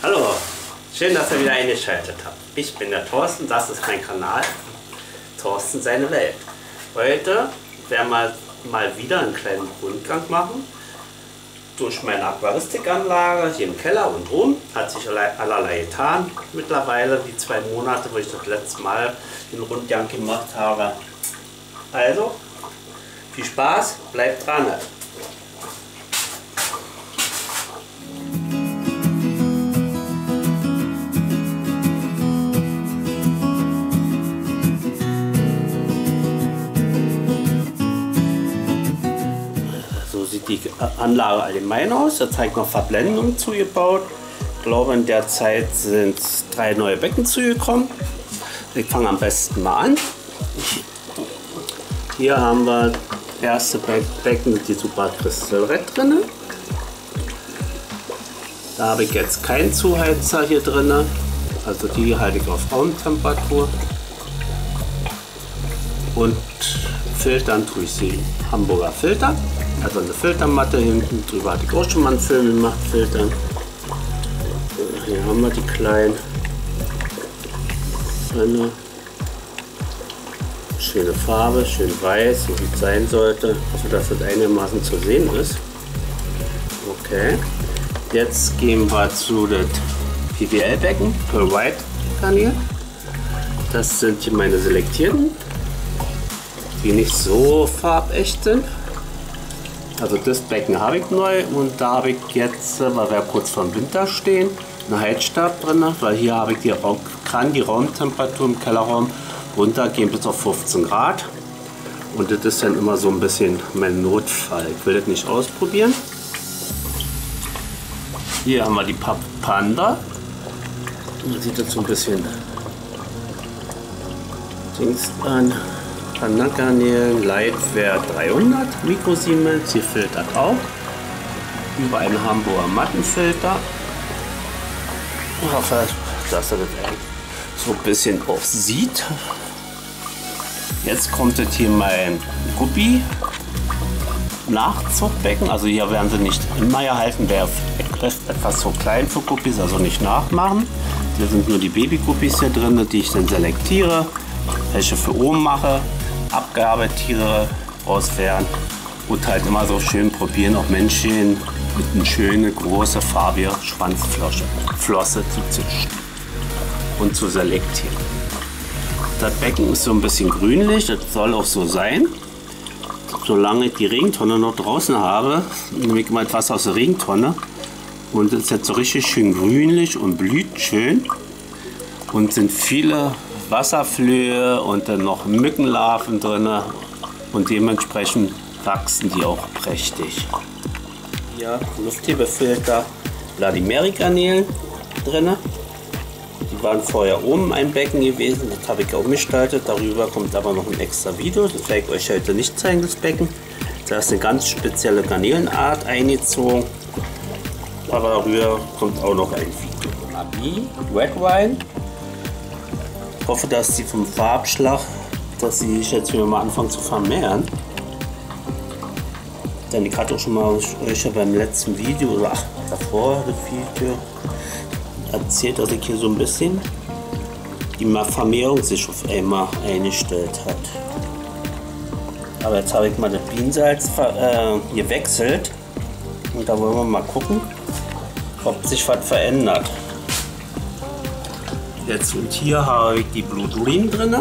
Hallo, schön, dass ihr wieder eingeschaltet habt. Ich bin der Thorsten, das ist mein Kanal Thorsten seine Welt. Heute werden wir mal wieder einen kleinen Rundgang machen durch meine Aquaristikanlage hier im Keller und rum. Hat sich allerlei getan mittlerweile, die zwei Monate, wo ich das letzte Mal den Rundgang gemacht habe. Also, viel Spaß, bleibt dran. Die Anlage allgemein aus. Da zeigt noch Verblendung zugebaut. Ich glaube, in der Zeit sind drei neue Becken zugekommen. Ich fange am besten mal an. Hier haben wir das erste Becken mit die Super Crystal Red drin. Da habe ich jetzt keinen Zuheizer hier drin. Also die halte ich auf Raumtemperatur. Und filtern tue ich sie Hamburger Filter. Also eine Filtermatte hinten drüber hatte ich auch schon mal einen Film gemacht, Filtern. Hier haben wir die kleinen. Eine schöne Farbe, schön weiß, so wie es sein sollte. Ich hoffe, dass das einigermaßen zu sehen ist. Okay. Jetzt gehen wir zu dem PWL-Becken, Pearl White Garnier. Das sind hier meine selektierten, die nicht so farbecht sind. Also das Becken habe ich neu und da habe ich jetzt, weil wir kurz vor dem Winter stehen, einen Heizstab drin, weil hier habe ich die, kann die Raumtemperatur im Kellerraum runtergehen bis auf 15 Grad. Und das ist dann immer so ein bisschen mein Notfall. Ich will das nicht ausprobieren. Hier haben wir die Panda. Man sieht das so ein bisschen Dings an. Kanalkanälen Leitwert 300 Mikrosiemens. Hier filtert auch. Über einen Hamburger Mattenfilter. Ich hoffe, dass er das so ein bisschen auch sieht. Jetzt kommt jetzt hier mein Guppi Nachzugbecken. Also hier werden sie nicht immer erhalten. Der etwas zu klein für Guppies, also nicht nachmachen. Hier sind nur die Babyguppis hier drin, die ich dann selektiere, welche für oben mache, Abgabetiere rausfähren und halt immer so schön probieren, auch Männchen mit einer schönen, großen, farbigen Schwanzflosse zu züchten und zu selektieren. Das Becken ist so ein bisschen grünlich, das soll auch so sein. Solange ich die Regentonne noch draußen habe, nehme ich mal etwas aus der Regentonne und es ist jetzt so richtig schön grünlich und blüht schön und sind viele Wasserflöhe und dann noch Mückenlarven drin und dementsprechend wachsen die auch prächtig. Hier Lufthebefilter Vladimiri-Garnelen drin. Die waren vorher oben ein Becken gewesen, das habe ich auch gestaltet. Darüber kommt aber noch ein extra Video, das werde ich euch heute nicht zeigen, das Becken. Da ist eine ganz spezielle Garnelenart eingezogen, aber darüber kommt auch noch ein Video. Abi Red Wine ich hoffe, dass sie vom Farbschlag, dass sie sich jetzt wieder mal anfangen zu vermehren. Denn ich hatte auch schon mal euch ja beim letzten Video oder ach, davor das Video erzählt, dass ich hier so ein bisschen die Vermehrung sich auf einmal eingestellt hat. Aber jetzt habe ich mal das Bienensalz äh, gewechselt und da wollen wir mal gucken, ob sich was verändert. Jetzt und hier habe ich die Blutulin drin,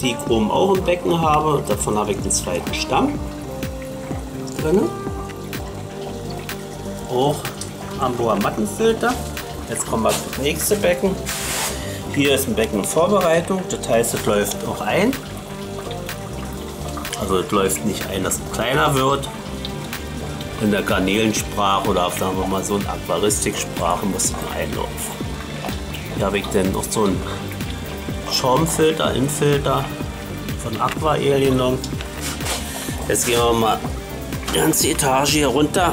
die ich oben auch im Becken habe. Davon habe ich den zweiten Stamm drin. Auch Hamburger Mattenfilter. Jetzt kommen wir zum nächsten Becken. Hier ist ein Becken in Vorbereitung, das heißt, es läuft auch ein. Also es läuft nicht ein, dass es kleiner wird. In der Garnelensprache oder sagen wir mal so in Aquaristiksprache muss es einlaufen. Hier habe ich dann noch so einen Schaumfilter, Infilter von Aquael genommen. Jetzt gehen wir mal die ganze Etage hier runter.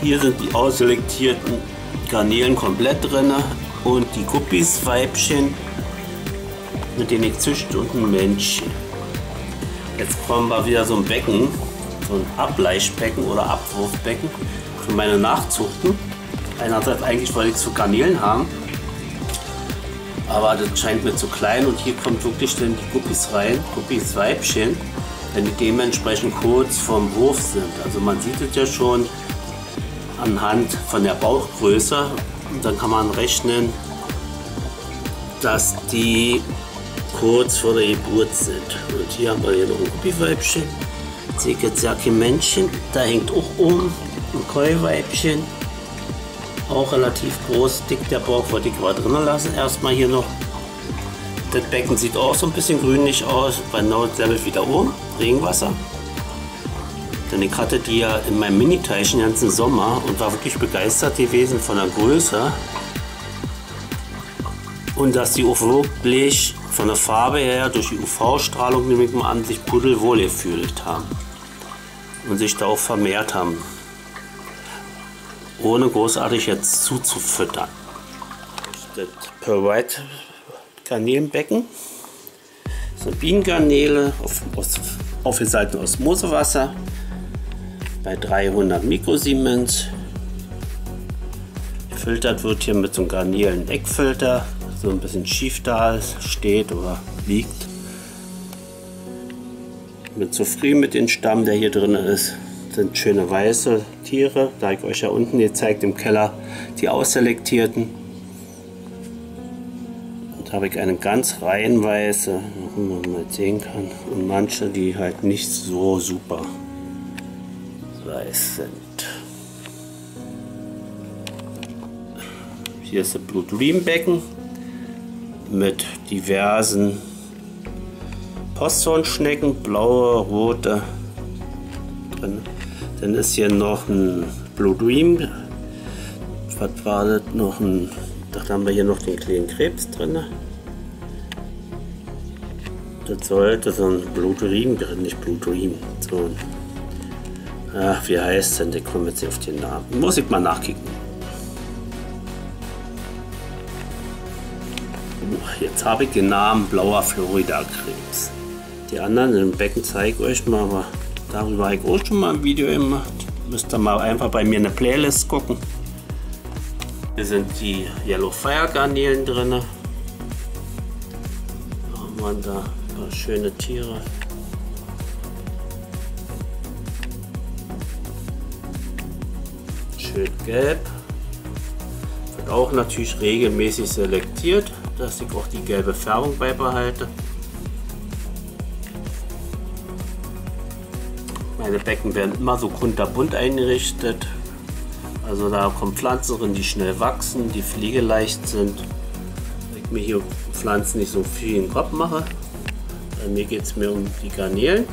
Hier sind die ausselektierten Garnelen komplett drin und die Guppies, Weibchen, mit denen ich züchte und ein Männchen. Jetzt kommen wir wieder so ein Becken, so ein Ableichbecken oder Abwurfbecken für meine Nachzuchten. Einerseits eigentlich wollte ich zu Garnelen haben, aber das scheint mir zu klein und hier kommt wirklich dann die Guppies rein, Guppies Weibchen, wenn die dementsprechend kurz vom Wurf sind. Also man sieht es ja schon anhand von der Bauchgröße und dann kann man rechnen, dass die kurz vor der Geburt sind. Und hier haben wir hier noch ein Guppiweibchen. Sehe jetzt ja kein Männchen. Da hängt auch oben ein Keuweibchen. Auch relativ groß, dick der Bauch, wollte ich aber drinnen lassen. Erstmal hier noch. Das Becken sieht auch so ein bisschen grünlich aus. Bei Note Level wieder oben. Regenwasser. Denn ich hatte die ja in meinem Mini-Teich den ganzen Sommer und war wirklich begeistert gewesen von der Größe. Und dass die auch wirklich von der Farbe her durch die UV-Strahlung, nehme ich mal an, sich pudelwohl gefühlt haben. Und sich da auch vermehrt haben ohne großartig jetzt zuzufüttern. Das Per White Garnelenbecken. Sind Bienengarnele auf, aus, aufgesalten Osmosewasser bei 300 Mikrosiemens. Gefiltert wird hier mit so einem Garnelen-Eckfilter, so ein bisschen schief da steht oder liegt. Bin zufrieden mit dem Stamm, der hier drin ist sind schöne weiße Tiere. Da ich euch ja unten gezeigt im Keller die ausselektierten. Und habe ich eine ganz rein weiße, wenn man sehen kann. Und manche, die halt nicht so super weiß sind. Hier ist das Blue Dream Becken mit diversen Posthornschnecken, blaue, rote drin. Dann ist hier noch ein Blue Dream. Was war das? Noch ein. Da haben wir hier noch den kleinen Krebs drin. Das sollte so ein Blue Dream, nicht Blue Dream. So ach, wie heißt denn? Der kommt jetzt auf den Namen. Muss ich mal nachkicken. Jetzt habe ich den Namen Blauer Florida Krebs. Die anderen im Becken zeige ich euch mal, aber Darüber habe ich auch schon mal ein Video gemacht. Müsst ihr mal einfach bei mir eine Playlist gucken. Hier sind die Yellow Fire Garnelen drin. Da haben wir da ein paar schöne Tiere. Schön gelb. Wird auch natürlich regelmäßig selektiert, dass ich auch die gelbe Färbung beibehalte. Meine Becken werden immer so kunterbunt eingerichtet. Also da kommen Pflanzen drin, die schnell wachsen, die pflegeleicht sind. Ich mir hier Pflanzen nicht so viel in den Kopf mache. Bei mir geht es mir um die Garnelen.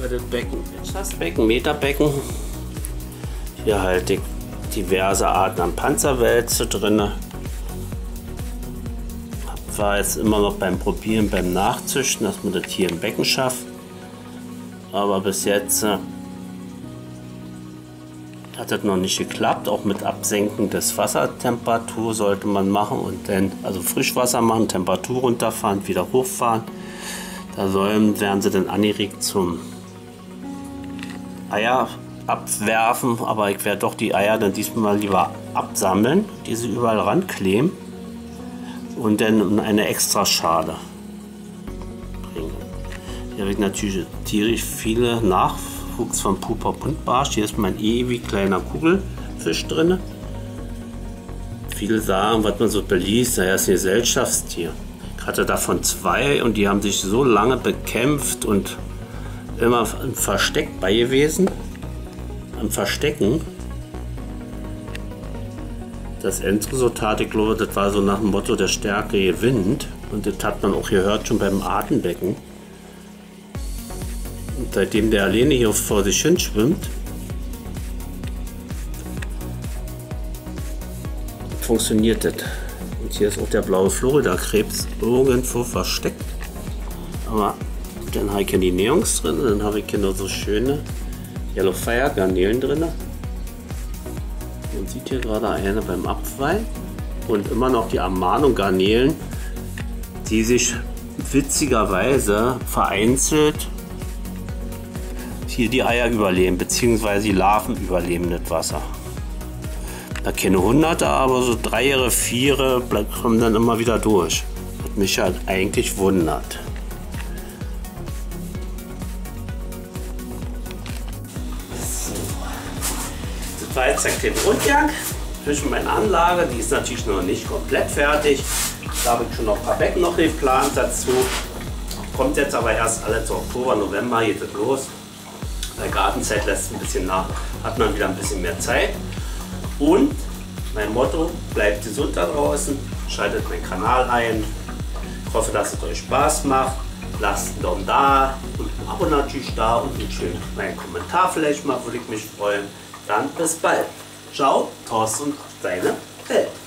Bei dem Becken das Becken, Meterbecken. Hier halte ich diverse Arten an Panzerwälze drin. War jetzt immer noch beim Probieren, beim Nachzüchten, dass man das hier im Becken schafft. Aber bis jetzt äh, hat das noch nicht geklappt. Auch mit Absenken des Wassertemperatur sollte man machen und dann also Frischwasser machen, Temperatur runterfahren, wieder hochfahren. Da sollen, werden sie dann angeregt zum Eier abwerfen, aber ich werde doch die Eier dann diesmal lieber absammeln, die sie überall rankleben und dann in eine extra Schale. Ich natürlich tierisch viele Nachwuchs von Pupa Buntbarsch. Hier ist mein ewig kleiner Kugelfisch drin. Viele sagen, was man so beliest, er ist ein Gesellschaftstier. Ich hatte davon zwei und die haben sich so lange bekämpft und immer im Versteck bei gewesen. Am Verstecken. Das Endresultat, ich glaube, das war so nach dem Motto, der Stärke gewinnt. Und das hat man auch gehört schon beim Atembecken seitdem der alleine hier vor sich hin schwimmt, funktioniert das. Und hier ist auch der blaue Florida-Krebs irgendwo versteckt. Aber dann habe ich hier die Neons drin, dann habe ich hier noch so schöne Yellow Fire Garnelen drin. Man sieht hier gerade eine beim Abfall und immer noch die Amano Garnelen, die sich witzigerweise vereinzelt hier die Eier überleben, beziehungsweise die Larven überleben das Wasser. Da keine Hunderte, aber so Dreiere, Viere kommen dann immer wieder durch. Was mich halt eigentlich wundert. So. Das war jetzt der kleine Rundgang zwischen meiner Anlage. Die ist natürlich noch nicht komplett fertig. Da habe ich schon noch ein paar Becken noch geplant dazu. Kommt jetzt aber erst alle zu Oktober, November geht es los. Bei Gartenzeit lässt ein bisschen nach, hat man wieder ein bisschen mehr Zeit. Und mein Motto, bleibt gesund da draußen, schaltet meinen Kanal ein. Ich hoffe, dass es euch Spaß macht. Lasst einen Daumen da und ein Abo natürlich da und einen schönen kleinen Kommentar vielleicht mal, würde ich mich freuen. Dann bis bald. Ciao, Thorsten und seine Welt.